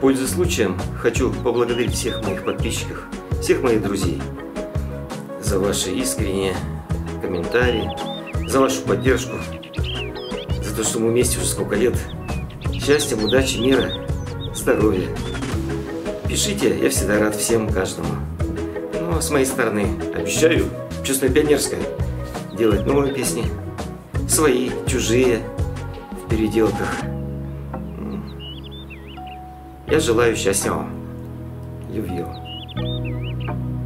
Пользуясь случаем, хочу поблагодарить всех моих подписчиков, всех моих друзей за ваши искренние комментарии, за вашу поддержку, за то, что мы вместе уже сколько лет. Счастья, удачи, мира, здоровья. Пишите, я всегда рад всем, каждому. Ну, а с моей стороны, обещаю, чувство пионерское, делать новые песни, свои, чужие, в переделках. Я желаю счастья вам. Любви вам.